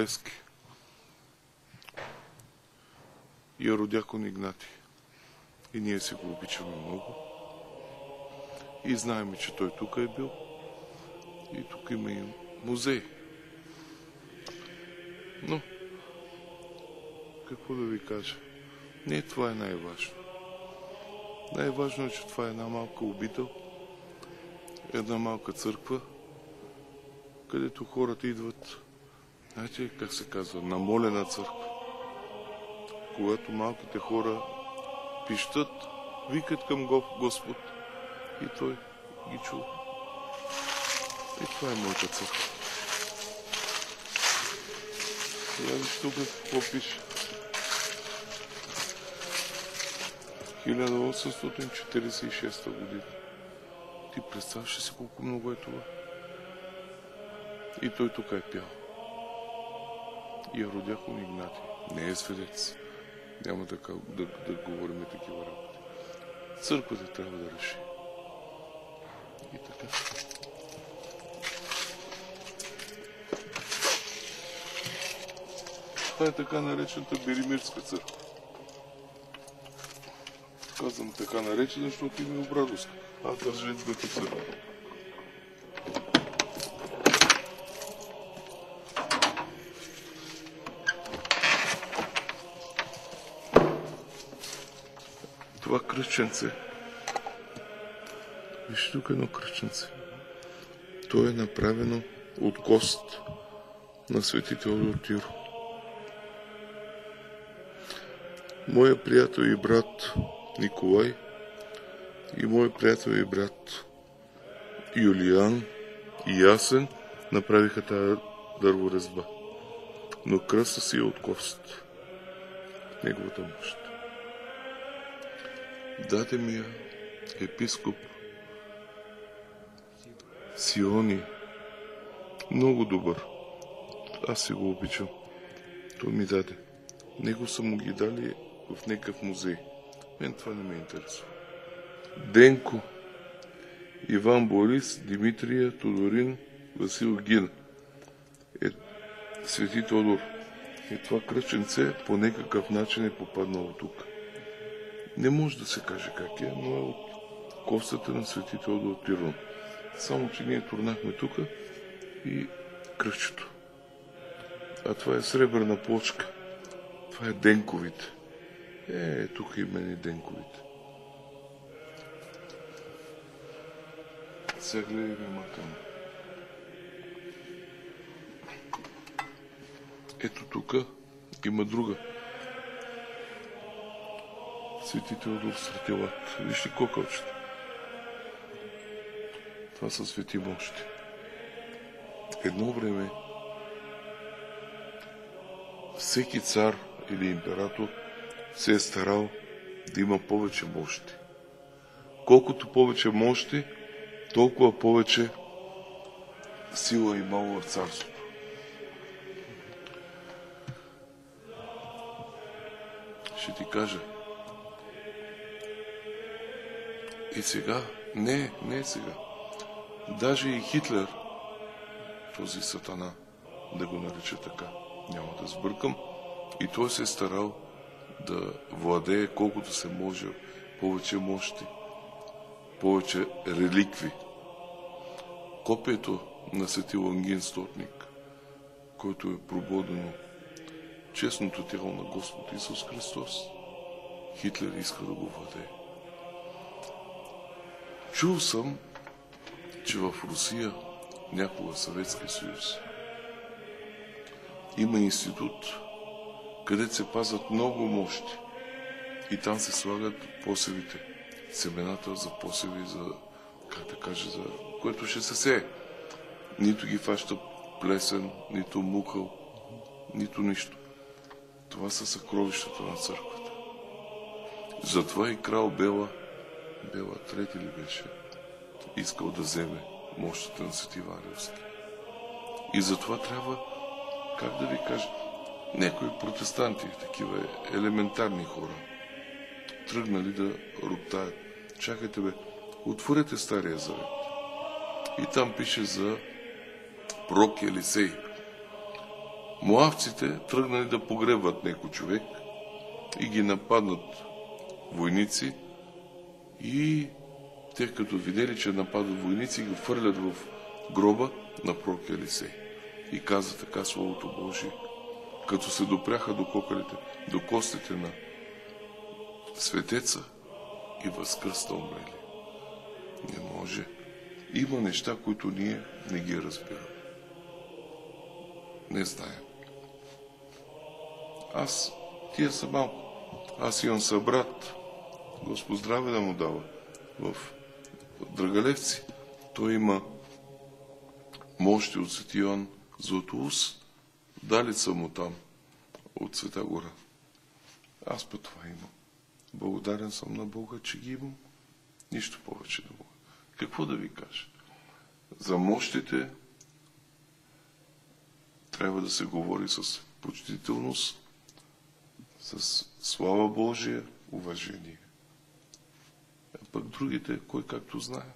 Левски и Родякон Игнати. И ние си го обичаме много. И знаем, че той тук е бил. И тук има и музей. Но, какво да ви кажа? Не това е най-важно. Най-важно е, че това е една малка обител, една малка църква, където хората идват, знаете как се казва, на молена църква. Когато малките хора пищат, викат към Господ и Той ги чува. И това е моята църква. Сега виж тук какво пише. 1846 година. Ти представяш ли си колко много е това? И той тук е пял. И родяхон Игнати. Не е свидетец. Няма да, да, да говорим такива работи. Църквата трябва да реши. И така. Това е така наречената Беримирска църква. Казвам така наречена, защото има и обрадост. Аз държа църква. Това кръщенце. Виж тук едно кръщенце. То е направено от кост на свети Теодор. Моя приятел и брат Николай и мой приятел и брат Юлиан и Ясен направиха тази дърворезба. Но кръста си е от кост. Неговата мощ. Даде ми я епископ Сиони. Много добър. Аз си го обичам. Той ми даде. Него са му ги дали в някакъв музей. Мен това не ме интересува. Денко, Иван Борис, Димитрия, Тодорин, Васил Гин. Е, Свети Тодор. И това кръченце по някакъв начин е попаднало тук. Не може да се каже как е, но е от костата на Свети Теодор Тирон. Само, че ние турнахме тук и кръчето. А това е сребърна плочка. Това е Денковите. Е, тук има и Денковите. Сега гледай внимателно. Ето тук има друга. Свети Теодор Светилат. Вижте кокълчета. Това са свети мощи. Едно време всеки цар или император се е старал да има повече мощи. Колкото повече мощи, толкова повече сила имало в царството. Ще ти кажа. И сега, не, не сега. Даже и Хитлер, този сатана, да го нареча така, няма да сбъркам, и той се е старал да владее колкото се може повече мощи, повече реликви. Копието на свети Лангин Стотник, който е прободено честното тяло на Господ Исус Христос, Хитлер иска да го владее. Чул съм, че в Русия, някога Съветския съюз, има институт, където се пазват много мощи. И там се слагат посевите. Семената за посеви, за, как да кажа, за което ще се сее. Нито ги фаща плесен, нито мухъл, нито нищо. Това са съкровищата на църквата. Затова и крал Бела, Бела трети ли беше, искал да вземе мощите на Свети Варевски. И затова трябва, как да ви кажа, някои протестанти, такива елементарни хора, тръгнали да роптаят. Чакайте бе, отворете Стария Завет. И там пише за пророк Елисей. Моавците тръгнали да погребват некой човек и ги нападнат войници и те като видели, че нападат войници, ги фърлят в гроба на пророк Елисей. И каза така Словото Божие, като се допряха до кокалите, до костите на светеца и възкръста умрели. Не може. Има неща, които ние не ги разбираме. Не знаем. Аз, тия са малко. Аз имам събрат, Господ здраве да му дава, в Драгалевци. Той има мощи от Свети Йоан Златоус, далица му там, от Света гора. Аз по това имам. Благодарен съм на Бога, че ги имам. Нищо повече да мога. Какво да ви кажа? За мощите трябва да се говори с почтителност, с слава Божия, уважение. Пък другите, кой както знае.